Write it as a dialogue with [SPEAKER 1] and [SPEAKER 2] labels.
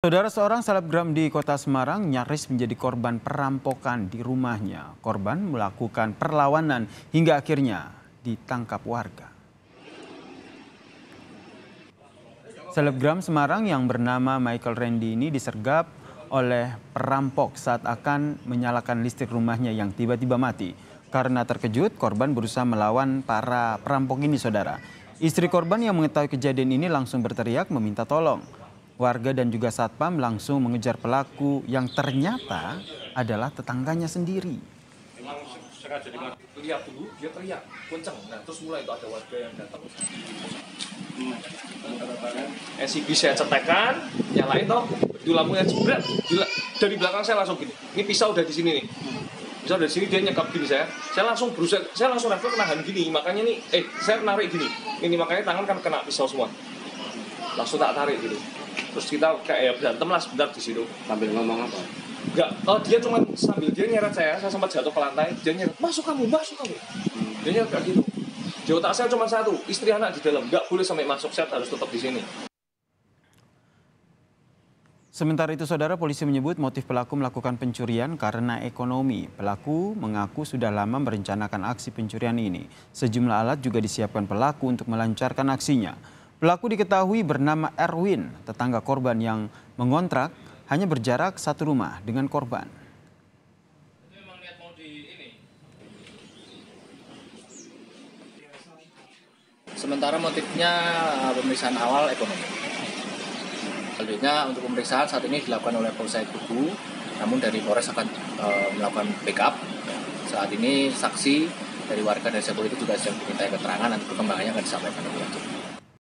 [SPEAKER 1] Saudara seorang selebgram di kota Semarang nyaris menjadi korban perampokan di rumahnya. Korban melakukan perlawanan hingga akhirnya ditangkap warga. Selebgram Semarang yang bernama Michael Randy ini disergap oleh perampok saat akan menyalakan listrik rumahnya yang tiba-tiba mati. Karena terkejut, korban berusaha melawan para perampok ini, saudara. Istri korban yang mengetahui kejadian ini langsung berteriak meminta tolong. Warga dan juga satpam langsung mengejar pelaku yang ternyata adalah tetangganya sendiri.
[SPEAKER 2] Memang sengaja lihat dulu dia teriak kenceng. Nah terus mulai itu ada warga yang datang. SCB saya cetekan, nyalain toh, itu lampunya jebret. Dari belakang saya langsung gini. Ini pisau udah di sini nih. Pisau dari sini dia nyekap gini saya. Saya langsung berusaha, saya langsung refleks nahan gini. Makanya nih, eh saya narik gini. Ini makanya tangan kan kena pisau semua. Langsung tak tarik gitu terus kita kayak ya berantem lah sebentar di situ
[SPEAKER 3] sambil ngomong apa
[SPEAKER 2] Enggak, oh dia cuma sambil dia nyeret saya, saya sempat jatuh ke lantai, dia nyeret, masuk kamu, masuk kamu. Hmm. Dia nyeret kayak gitu. Di otak saya cuma satu, istri anak di dalam, nggak boleh sampai masuk, saya harus tetap di sini.
[SPEAKER 1] Sementara itu, saudara polisi menyebut motif pelaku melakukan pencurian karena ekonomi. Pelaku mengaku sudah lama merencanakan aksi pencurian ini. Sejumlah alat juga disiapkan pelaku untuk melancarkan aksinya. Pelaku diketahui bernama Erwin, tetangga korban yang mengontrak hanya berjarak satu rumah dengan korban.
[SPEAKER 4] Sementara motifnya eh, pemeriksaan awal ekonomi. Selanjutnya untuk pemeriksaan saat ini dilakukan oleh Polsek Tugu, namun dari Polres akan e, melakukan backup. Saat ini saksi dari warga dan itu juga sedang diminta keterangan, nanti perkembangannya akan disampaikan lanjut.